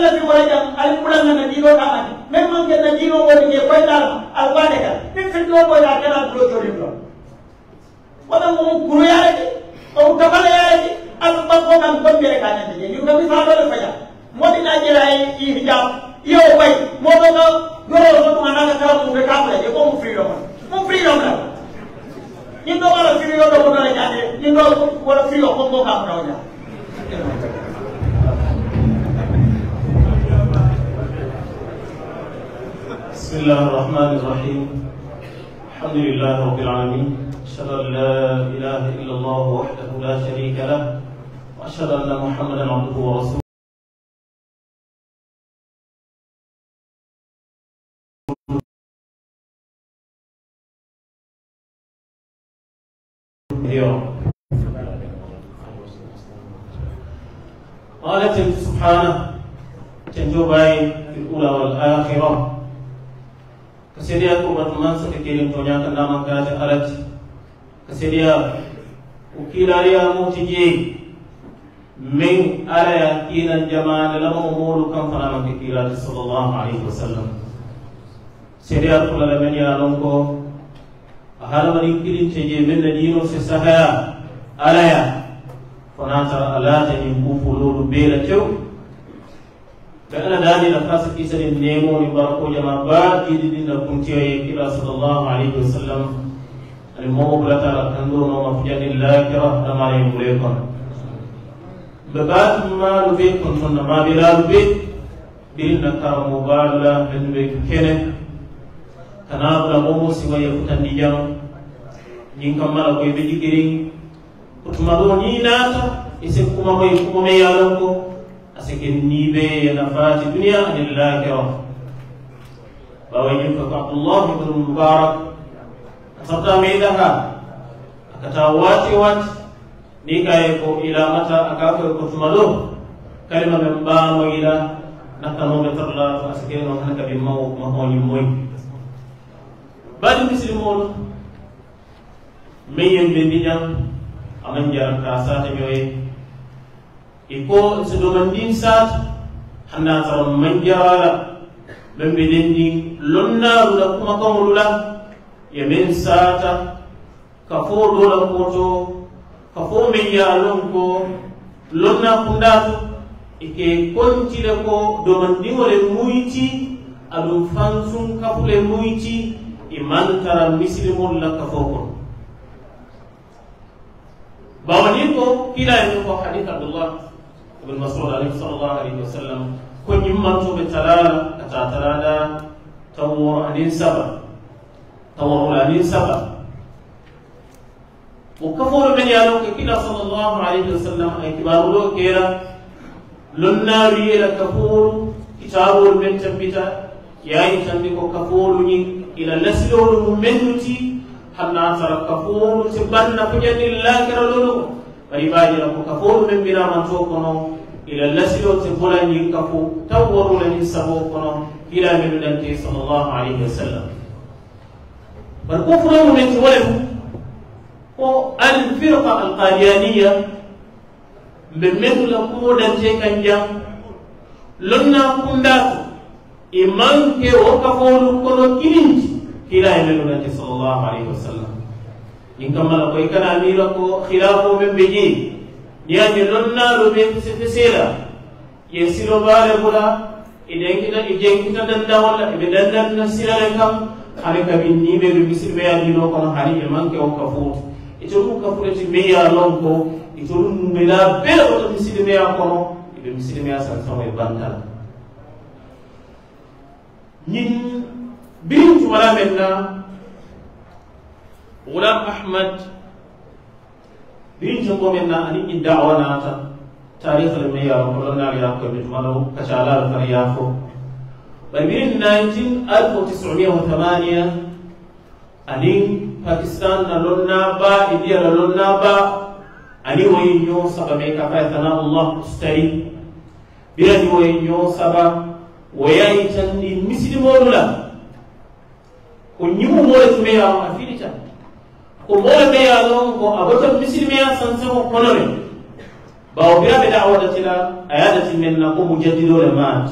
这对我来讲还是 الله وحده لا شريك له وأشهد أن محمدا عبده ورسوله. قالت سبحانه تنجوباي في الأولى والآخرة. Kasediya ko batuman sa kekelin to nya kan daman وكيل عليا موتجي. من عليا كينا الجمال لما أمور كم فرانا كيلا صلى الله عليه وسلم. سيدي أرقل لمن يعلمك أهلا من يكلم تجي من الدين في سهيا عليا فنانتا ألا تجي مفلول بيلا تو فأنا داني نفاس كيسر النيمون باركو جمع بعد يدين الكنتيا صلى الله عليه وسلم. Jama ba kidi din da kuntiyo ye kila sallallahu alaihi wasallam ani momo bulata la kanduro no ma fujani lakira da ma ne mure kon be ba ma lu be kon ton ma be la lu be bin na ka mo ba la ben be kene akasabta meidanga akata wati wat ni kaye ko ilamata aka koye ko tumalo kalima men ɓamoyila nakkanoɓe torla to asikeno hana kaɓe maw mahoñi moy baɗi misilimoɗo min yemɓe ndiƴam aman jaran ka sata ñoye e ko so ɗoman ndin sata hanna sara man jarala ɓen ɓe ɗen ndin lonnaarula kuma men ya lon ko lonna kundatu ike kontile ko domandiŋo le muyti aɗum fansun kapule muyti iman tara misilimolu la kafo kono bawani ko kila en ko hadith abdullah ibn mas'ud alayhi sallallahu alaihi wasallam ko nyimman to be talala ata talala tawor anin saba تورع من سبب. وكفر من يالوك كلا صلى الله عليه وسلم. اعتباره لو كيرا. لنا ريال كفور. كتابه من تبتا يا يخليك كفور إلى لسلول منتي حنا ترى كفور. تبنى في يد الله كرلولو. ويبادي لك كفور من بلا من توقنو. إلى لسلول تبولا ينكفو تورو لن يسبوقنو إلى من ننتي صلى الله عليه وسلم. الكفر يوم من سواله الفرقة القاريانية بمثل كودا جيكا جا لنا كنداك إمان كي وكفول كل كلينج. كلا يمنون صلى الله عليه وسلم. إن كما لكو إكنا أميركو خلافو من بجين نياني لنا لبيت سفسيرا يسيرو بالغولا إذا كنا إجين كنا دندا ولا إذا دندا نسيرا لكم. Silo baale bula iɗenkita i jenkita danda walla eɓe dandanna silale kam hani kabi niɓe ɓe misilmeya dino kono hani ɓe manque o kafuuti ito ɗum kafureti meya lon ko ito ɗum mbela bele oto misilmeya kono eɓe misilmeya san samo e bantala ñin birin tumala men na gulam ahmad bin jumbo men na ani in da'wa na ta tarikh al meya ko na ya ko bi tumalo ka shala بين 1908 أنين باكستان لنا با إنديا لنا با أني وين يو سبا ميكا فايتنا الله استعي بلا دي وين يو سبا وياي تندي مسيد مولولا ونيو مولا تميا وعفيري تا ومولا ميا لون وابوتا مسيد ميا سنسو ونمي باو بيا بدعوة تلا عيادة من نقوم جديدو لما أنت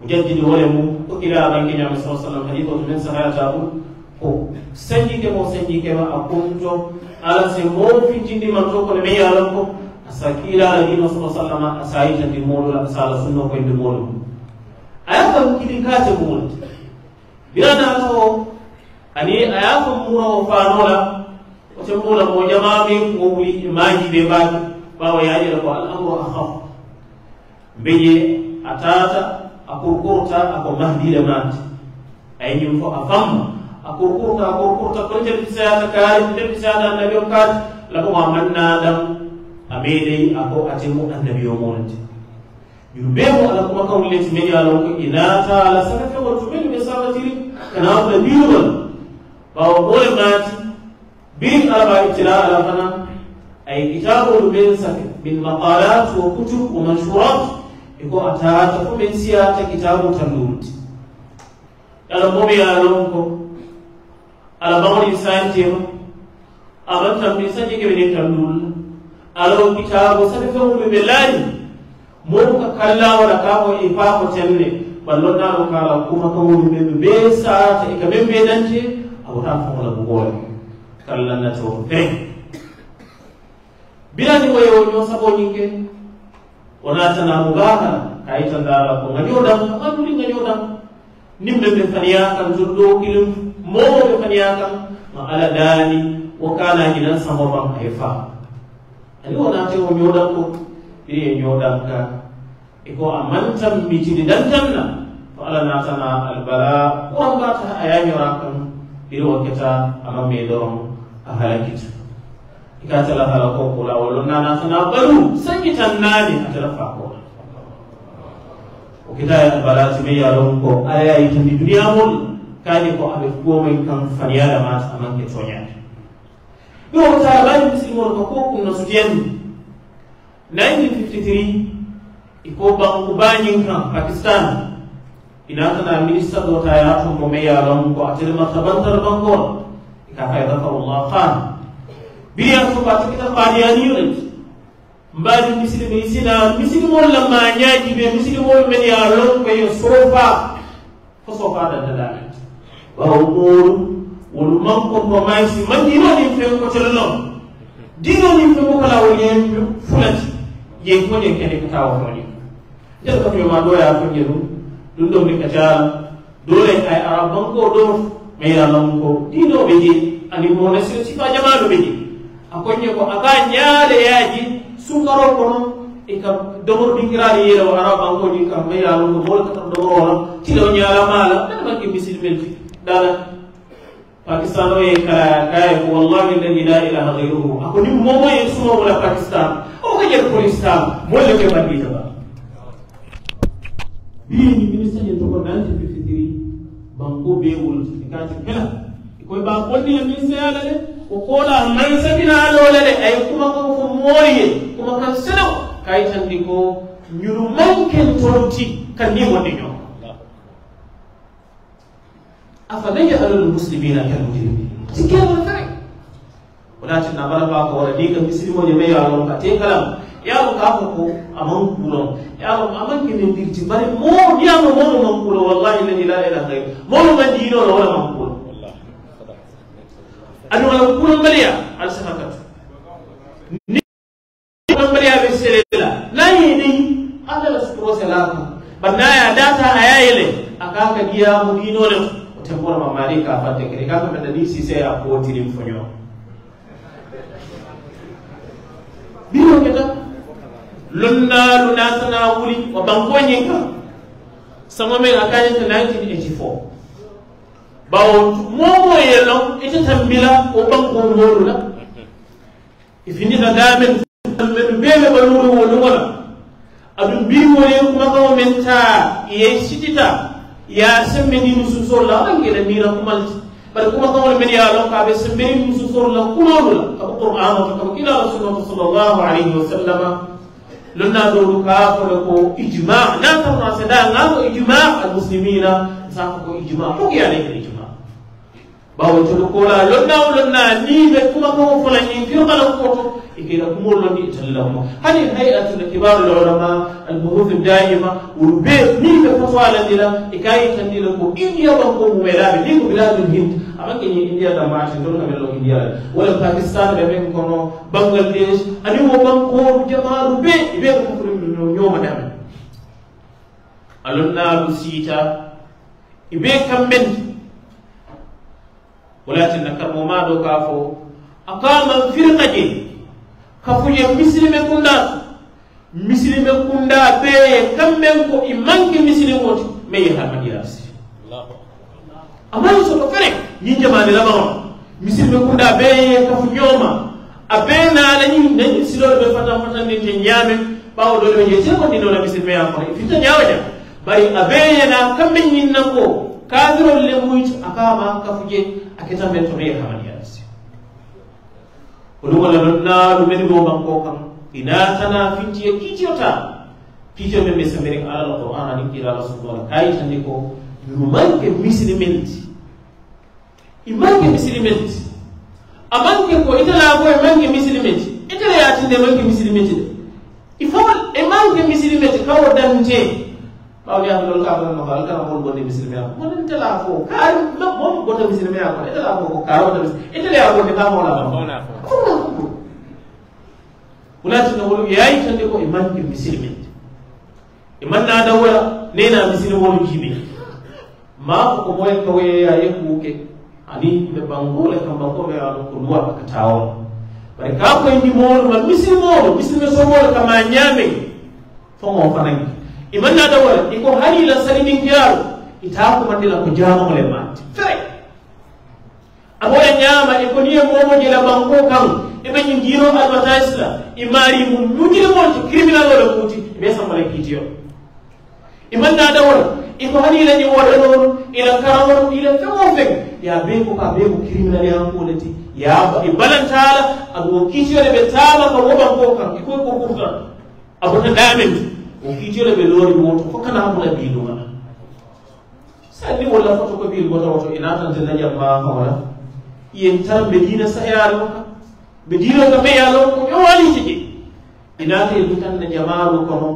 mujaddidi wole mum ko ila banke ñama sa sallam hadith oto men sahayata ɗum ko sanjike mo sanjikema a kunto ala se mo fintindiman to kono me yalan ko asa kiilala dino sa sallama a sayitandi moɗola sala sunno koyde moɗo mum a yakam kili kate bila birana to ani a yakam mura o fanola o tembula mo jamami mo wuli maji ɓe wa ɓawa la ko al amru ahaf mbeƴe a a kurkurta ako mahdile mante ay ñum fo a famma a kurkurta a kurkurta kono nder bisayata kaari nder bisayata annabi o kaati labo ma mannaɗam a meeɗey ako atemu annabi o monante ñum ɓe mo ala kuma kam leti meɗi alon ko inata ala saka fewol to ɓen ɓe sabatiri kana wabla birol ɓawa ɓole maati birin alaba ibtila ala fana ay kitabolu ɓen safe min maqalat wa kutub wa mansurat iko ata ta ko siya ta kitabu tanduruti ala mobe ya lonko ala bawri insan tema aban tambi sanje ke ne tandul ala kitabu sabe fe mu be lani. Mo ka kalla wala ka ko ifa ko tenne ballo da ko kala kuma ka mu be be sa ta ka be be danje abu ta fa wala bugol kalla na to fe bila ni wayo nyosa boninge wonatana mugaha kayitan dara ko ngani odam ngani ngani odam nimbe be faniya kan zurdo kilim mo be faniya kan ma ala dani wa kana gidan samoban kaifa ali wonate o nyodan ko iri e nyodan ka e ko amantam mi tidi dan janna fa ala natana albala ko ngata ayanyora. Kan iri wakita amma me doron a halakita ikatala hala ko kula wala nana sana balu sanyi tannani atala fa ko o kita ya balati me yalon ko aya yi tan duniya mol kani ko abe ko men kan faniya da ma aman ke tonya yo ta ba muslimo ko ko kun na sutiyan 1953 iko bangu banyin kan pakistan ina kana minista do ta ya to mo me yalon ko atele martabantar bangor ikafa Allah khan biya ko ba kita qadiyani yun mbadi misi mi sila misili mo la ma nyaaji be misili mo men ya lon ko yo sofa. Ko sofa da da da wa umur wol man ko ko may si man ni ni fe ko tele non dino ni fe ko kala wol yen fulati ye ko ne kene ko tawo ko ni jël ko fi ma do ya ko jëru dun do ni dole ay arab ban ko do dino be ji ani mo ne si koñe ko aka ñaale yaaji sukaro kono e ka domoro ɗinkiraari yeere o ara bankoji kam ma yaalon ko moole katam domoro ona tilo ñaala maala ki bisil mel ti dana pakistan o ye ka kaye ko wallahi alladi la ilaha gayruhu ako ni momo ye wala pakistan. O ka ƴer polistan molle ke bandita ba bini ministre ñen togo nanti fifitiri banko be wol ka kati kela koye ba bonni min seyala ala de ko kola man sabina lole de ay kuma ko fo moye kuma kan selew kay tandi ko ñuru manken toroti kan ni wonde ñoo afalan naj'alu almuslimina kal mujrimin tikelo wala walakin na bala ba ko wala ni ka ne mai yaro ka te kalam yaro ka ko ko aman kulo yaro aman ke ne dirti bari mo ya mo man kulo wallahi la ilaha illa ghayr mo man dino wala kulo anu kulanbaliya ala safa katu ni kulanbaliya data ayayele akaka giya mudino le otembora mamari ka fatte kere. Ka ka ndani sise ya ko tirim fonyo biyo keta. Lonna luna sana wuli wa bangonye ka. Sama me akaje 1984 bawo momo yelo ita tambila o banko moru la ifini da gamen men bebe baluru wonu wala abin biwo ne kuma kawo men ta iye sitita ya sembe ni musu sorla ange da mira kuma bar kuma kawo men ya lon ka be sembe ni musu sorla kulolu la ka qur'an to ka kila rasulullah sallallahu alaihi wasallama lonna do ka ko ijma na ta na sada na ijma al muslimina sa ko ijma ko ya ne ijma bawo to ko la lonna lonna ni be kuma kawo fulan ni fi kala ko to إكيلا كمول لندي إتلهم هذه هيئة كبار العلماء البحوث الدائمة والبيت نيك فتوى لندلا إكاي تندلا كو إنديا بانكو مميلابي نيكو بلاد الهند أما كني إنديا دا ماشي دون كمل لو إنديا ولا باكستان بمن كونو بنغلاديش أني هو بانكو جماعة بيت بيت كفر walatinna karmo maɗo ka fo aqama firqatin. Kafuje misiri me kunda misiri me kunda beye kamɓen ko i manke misiri ngoti mayi hamadiyasi amayi soto fere. Ñin jamani labaron misiri me kunda beye kafu ñooma a bee naala ñin nañ silole ɓe fatan fatandinte ñaame ɓawo ɗole je jeese kondinola misiri me a fora fita ñawaja bari a beeyena kamɓe ñin nan ko kafirol le muyta akama kafuje aketa men to rey hamani alasi oɗum walla noon naaɗu men ɗo makko kam inatana fintiye kiitiyota kiitiyo men ɓe samirin alal qur'an ani kirala sudola kayitandi ko yumanke misilimenti imanke misilimenti amanke ko italako e manke misilimenti itala yatinde manke misilimenti de il faut e manke misilimenti kawo dante ɓawliyam lol ka banama ko alkana hol bonde misilmeya ko bonen tela fo kaari mom goto misilmeya kono etela fo ko kaawota mis eteleya bonde ka mawlaa fowna fo wulatinno wolu yaayi tande ko e manke misilmente e manna dawola nena misile wolu jiime maako ko moyen kawoyeya ke ani ɓe bangole kam bankoɓe ano ko luwa ɓaka tawon bare ka koye ndimoolu man misilmoolu misilme somolu kama ñaame fo mo fananke iman na dawala iko hali la salimin kiyaro ita ko mandila ko jamo le mate fere aboya nyama iko niye momo jela banko kan ibe nyingiro advertise la imari mu mutile mo criminal wala kuti. Be samale kitiyo iman na dawala iko hali la ni wala non ila karawon ila kamo fe ya be ko ka be ko criminal ya ko lati ya ibalantala abo kitiyo le betama ko banko kan iko ko Abo abota diamond dañam ma hawla yen tan ɓe diina sahyalo ka ɓe diino ka meyalo ko ƴowalite je inata e ɗum tan na jamaru kono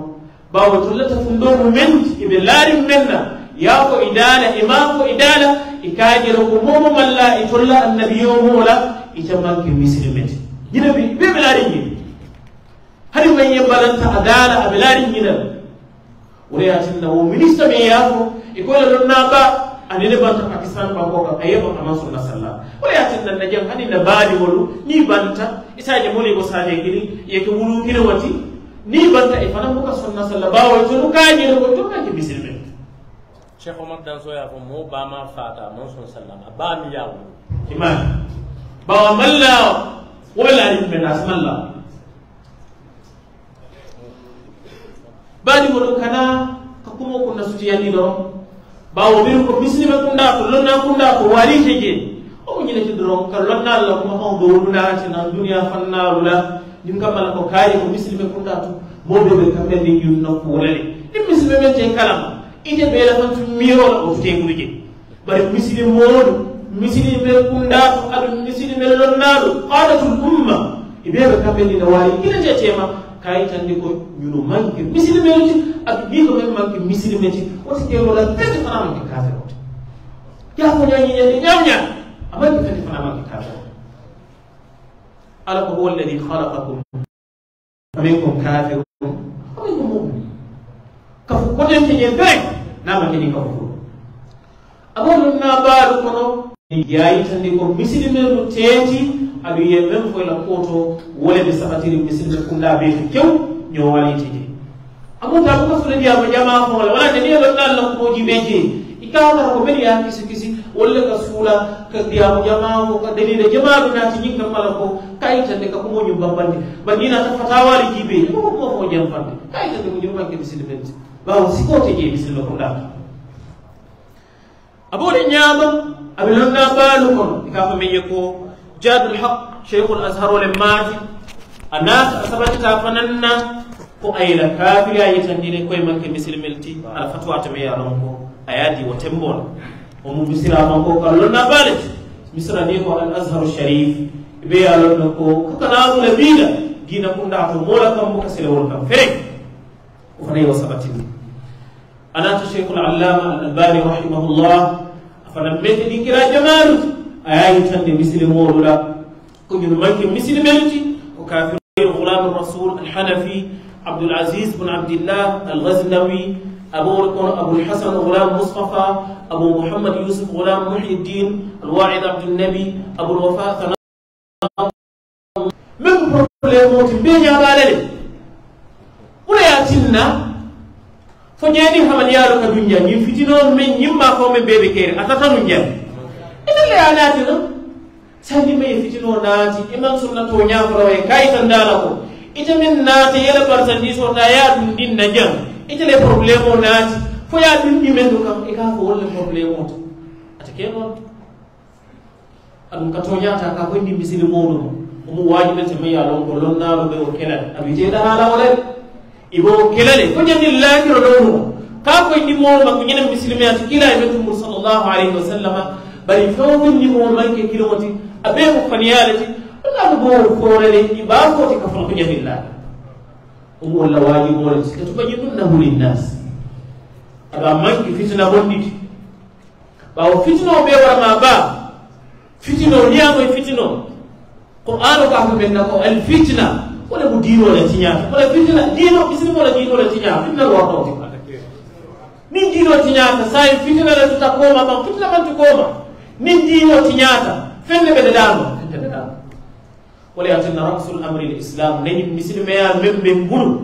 bawo tollata fundomu men eɓe laari menna ya ko idala e ma ko idala e kaajero ko momo malla e tolla annabiyo mola ita manke misilimete jina ɓe ɓe laari ñini hari man wona yatinna wo ministre me yaafo e koyle ɗon naɓa anene banta pakistan banko kam a yeɓa aman sunna sallam wona yatinna na jam hani na baali wolu ni banta isaje moni ko saje kini yeke wulukine wati ni banta e fana muka sunna sallam bawo tonu kañene ko ton kake bisilme cheikh omar danso ya fo mo bama fata non son sallam a bami yawu imani bawa malla wala ari men baadi goɗo kana ka kumo kunna sutiyandi doron bawo ɓir ko misilime kunda ko lonna kunda ko wari tege omo ñinati doron ka lonna allah kuma fan dowlunatina duniya fannalula ɗum kam ala ko kaari ko misilime kunda to moɓeɓe kamɓe ɓe yunno kuulani ɗin misilime men ten kalama ite ɓeela fan tu mirola o futeguje bari misili moɗum misili mel kundaɗo aɗum misili mel lonnaɗo qalatul umma. E ɓeɓe kamɓe ndina waari kila jeetema kayitande ko ñuno manque misilmeɓe ti ak mbi ko men manque você ti o ƴewnoɗa fete fana manque cadre oto jafoñañiñande ñamña a manque fete fana manque cadre oto ala ko huwa alladi halakakum aminkum é aminkum mumin. Kafo kotenteñe fere namakeni kafo fo aɓoɗum nabaru kono yayitande ko misilmeɗo teeti aɗa yiya même la koto wolede sabatiri misilme kulla beeti kew ñowaliti je amuta buka fulaniyama jama fola wala de naniya lonna allah kumoji ɓe jee i kamara ko mbeɗa ya kisi kisi walla ka suula ka diyamu jamao ka dalila jamaɗo naati ñin kam mala ko kayitande ka kumoñum bambande bandinata fatawari jiibe ko kuma fo jam fande kayitande ko jomanke misilmente ɓawo sikote ƴe misilme kullaka aboɗe ñaama aɓe lonna mbaalu kon i ka fa meñe ko a yitandine koye manke misilmelti ala fatwata me yalon ko a yaadi wo tembola omo misiraman ko kala lonna baalete misra ni ko al azharu sharif ɓe yalonno ko kakanamula biila dina kunda to mola kam buka sele wol kam fere o fana yo sabatini anata cheikhul allama al albani rahimahullah afana mete ɗinkira jamalu a yayi tande misilimoɗo ɗa ko ñun manque misilimeluti ko kafir غلام الرسول الحنفي عبد العزيز بن عبد الله الغزنوي أبو أبو الحسن غلام مصطفى أبو محمد يوسف غلام محي الدين الواعظ عبد النبي أبو الوفاء ثناء من بروبليموت بين يا بالي. ولا ياتينا فنياني حمل يالو كدنيا ني فتنون من يما فو من بيبي كير أتتا نجا ile alati no sandi mai fitino naati iman sunna to ñaforoye kayi tan dana ko ite min naati yele parsandi sota ya ɗum ɗin na jam ite le probléme o naati fo ya ɗum ɗimen ɗo kam e ka ko wolle probléme o to ata ke noon aɗum ka toñata ka koye ndi misili muɗum omo wajibete ma ya lon ko lonnaɗo ɓe o kelal aɗa witeɗa haala olel ibo kelale ko jandi lakiro ɗo ɗum ka koye ndi moɗo makko ñenen misilimeyata kila e ɓe tumur sallllahu alayhi wa sallama bari fɛn ni mɔgɔ manke kɛ kelen o ko faniyale ti ala ko b'o ko rele ni b'a ko ti ka fɔlɔ ko ɲɛfɛ la o b'o la waaji b'o la ka tuba ɲɛdun na wuli na a b'a man ki fitina bɔ ni ti bawo fitinaw be wala ma ba fitinaw o niya mo fitinaw qur'an k'a fɔ bɛ na ko al fitna o de ko diinɛ la ti ɲa o la fitina diinɛ bisimila la diinɛ la ti nya fitna wa ko ni diinɛ ti ɲa ka saa fitina la tutakoma ko ma ban fitina man tukoma. Ni dino tinya fenne ɓe ɗeɗano fente ɗeɗano wala yatinna rasul amri l islam nañi misilmeya men ɓe mbulu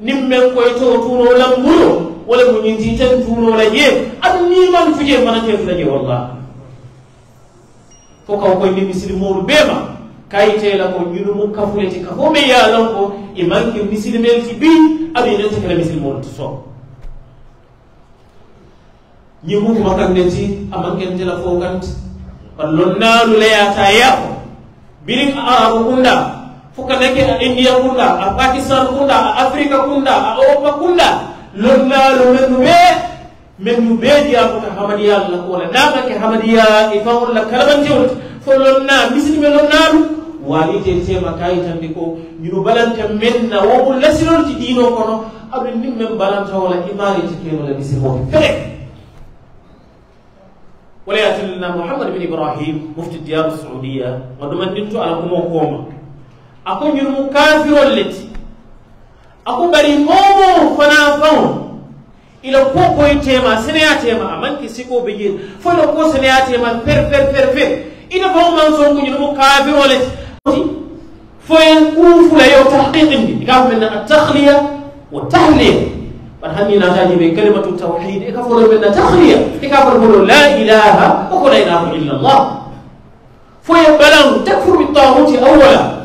nin men koyto tunola mbulo wala mo ñinti ten tunola je aɗum niman fuje manatefula je wallah fo kaw koye ni misilimoɗu ɓeema kayitela ko ñunumu kafuleti ka fo ɓe yalon ko e manque misilimel ti bi aɗu yenente kala ñiŋ hukuma kaŋ ne ti a maŋ kente la fo kanti bari loŋ naalu le ye a taa yaafo arabu kunda. Fo ka na ke a indiya kunda a pakistan kunda a afirika kunda a europa kunda. Loŋ naalu mennu bee mennu bee diyaamuta hamadiyaa la ko la naa ka ke hamadiyaa i faŋolu la kalamantiŋo ti fo loŋ naa misilime loŋ naalu waali te tema kayitandi ko ñunu balanta meŋ na wo mu lasilolu ti diinoo kono. Aduŋ niŋ meŋ balanta wo la imaari ti keno la misilimo ti fere ولا يأتلنا محمد بن إبراهيم مفتي الديار السعودية ودمن دنتو على كمو كوما أكو يرمو كافر التي أكو بري مومو فنا فون إلى كوكو يتيما سنيا تيما أمان كسيكو بيجين فلو كو سنيا تيما فر فر فر فر. إلى فهم من سونكو يرمو كافر التي فين كوفو لا يو تحقيق دي من التخلية والتحلية فهمي نتاجي بكلمة التوحيد. إكفر من تخلية إكفر من لا إله لا إله إلا الله. فيبلغ تكفر بالطاغوت أولا.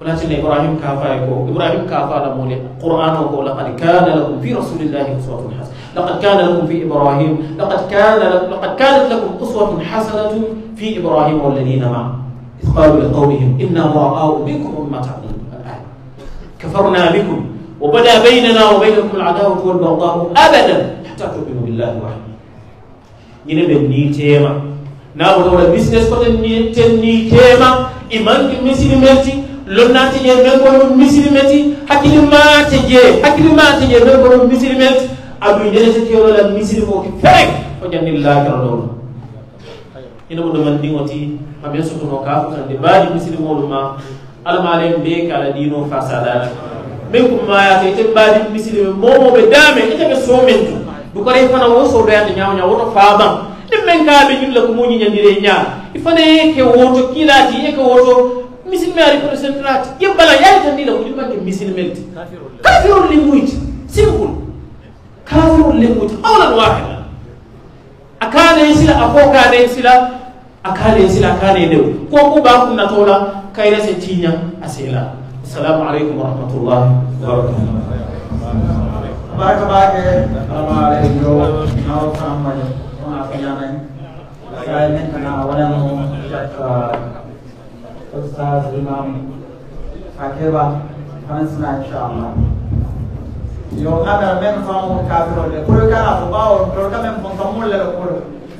ولكن إبراهيم كافا يقول إبراهيم كافا لمول القرآن يقول لقد كان لكم في رسول الله أسوة حسنة. لقد كان لكم في إبراهيم لقد كان لقد كانت لكم أسوة حسنة في إبراهيم والذين معه. إذ قالوا لقومهم إنا براء منكم مما تعبدون كفرنا بكم. وبدا بيننا وبينكم العداوة والبغضاء ابدا. حتى تؤمنوا بالله وحده. ينا بني تيما نابو نعم، دولا بيزنس كون ني تني تيما إيمان دي ميسي دي ميتي لون نأتي ني ميل بو ميسي دي ميتي حكيل ما تجي. حكيل ما تجي ميل بو ميسي دي ميت أبو ني نتي تيولا لا ميسي دي موكي فريك وجن الله كان دول ينا بو دمان دي وتي ما بيسو كنوكا كان دي بادي ميسي دي مولما علم عليهم بيك على دينو فاسالات min kum ma yaate ite mbaadi misilime momoɓe daame iteɓe soomen tu dukara i fana wo sodayata ñaw woto faaban ɗin men kaaɓe ñulla ko muñi ñandire ñaa i fana ke woto kiilaati ye ke woto misilime ari kono sentraati yaari tan ɗila ko ɗin manke misilimelti kafirol le simple kafirol le muyti wahida a kaane sila a fo kaane sila a kaane sila a kaane new ko ku kumnatola kayra se tiiña a السلام عليكم ورحمة الله وبركاته. بارك الله فيك. السلام عليكم ورحمة الله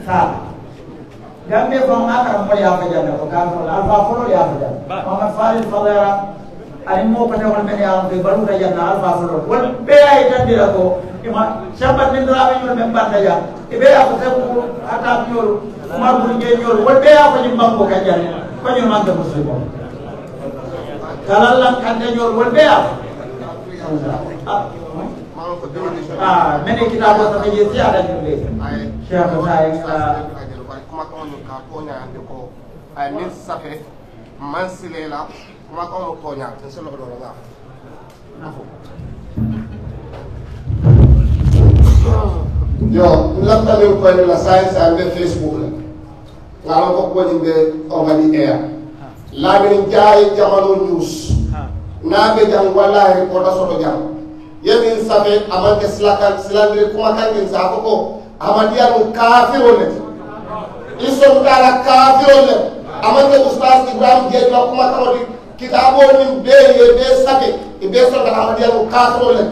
وبركاته. جميع فرعون أكرم ملياف جانه وكان فرعون أفضل ملياف جانه. ومن فارس فلأ ay mo ko tawon men ya baru da janna al fasar wal be ay tan ko ima shabat min dara be yol men banda ya e be ya ko ko ata yol mar bu nge yol wal be ko ka ko so ko kan de yol wal be ah men kita ko ta ye ti ada ñu be cheikh ko tay kuma ko ka ko ñaan ko ay min man silela maag amul kooñaar te sa loxo doon baax yo laftanin ni la sayi sayi ɓe facebook. La ngano ko koni ɓe ogadi air. Laamin jaayi jahano news. Naaɓe jam wallahi e kota soto jam yemin safe amanke silakan silandiri kumakankin saako ko amadiyanu kafiro le. I somtara kafiro le. Amanke oustas ibrahim jeeƴma kumakamo ɗi kitaboo min bee ye bee sake e bee sota hamadiyanu kaasaroo le